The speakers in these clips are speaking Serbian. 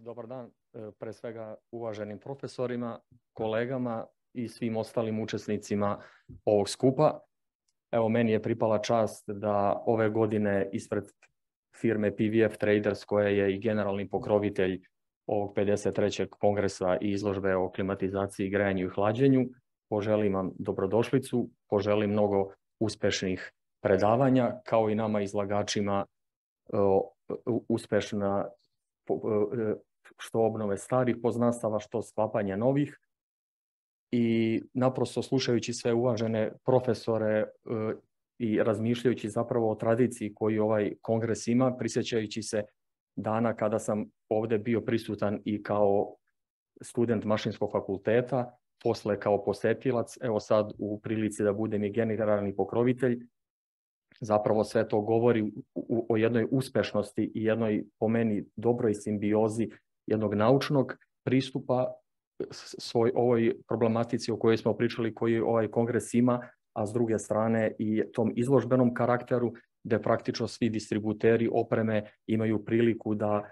Dobar dan, pre svega uvaženim profesorima, kolegama i svim ostalim učesnicima ovog skupa. Evo, meni je pripala čast da ove godine ispred firme PVF Traders, koja je i generalni pokrovitelj ovog 53. kongresa i izložbe o klimatizaciji, grejanju i hlađenju, poželim vam dobrodošlicu, poželim mnogo uspešnih predavanja, kao i nama izlagačima uspešna E, što obnove starih poznanstava, što sklapanje novih. I naprosto slušajući sve uvažene profesore e, i razmišljajući zapravo o tradiciji koju ovaj kongres ima, prisjećajući se dana kada sam ovde bio prisutan i kao student mašinskog fakulteta, posle kao posetilac, evo sad u prilici da budem i generalni pokrovitelj, zapravo sve to govori o jednoj uspešnosti i jednoj, po meni, dobroj simbiozi jednog naučnog pristupa svoj ovoj problematici o kojoj smo pričali, koji ovaj kongres ima, a s druge strane i tom izložbenom karakteru, gde praktično svi distributeri opreme imaju priliku da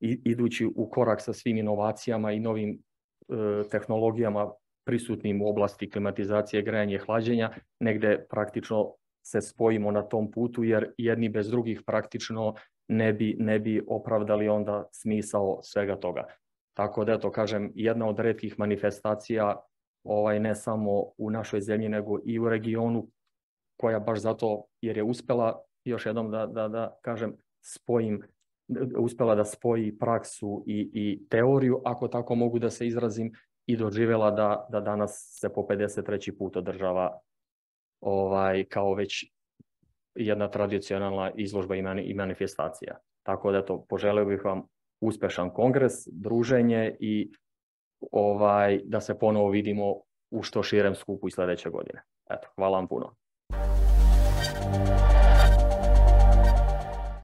idući u korak sa svim inovacijama i novim e, tehnologijama prisutnim u oblasti klimatizacije, grejanja hlađenja, negde praktično se spojimo na tom putu, jer jedni bez drugih praktično ne bi, ne bi opravdali onda smisao svega toga. Tako da, eto, kažem, jedna od redkih manifestacija, ovaj, ne samo u našoj zemlji, nego i u regionu, koja baš zato, jer je uspela, još jednom da, da, da kažem, spojim, uspela da spoji praksu i, i teoriju, ako tako mogu da se izrazim, i doživela da, da danas se po 53. put održava ovaj, kao već jedna tradicionalna izložba i manifestacija. Tako da to poželeo bih vam uspešan kongres, druženje i ovaj da se ponovo vidimo u što širem skupu i sledeće godine. Eto, hvala vam puno.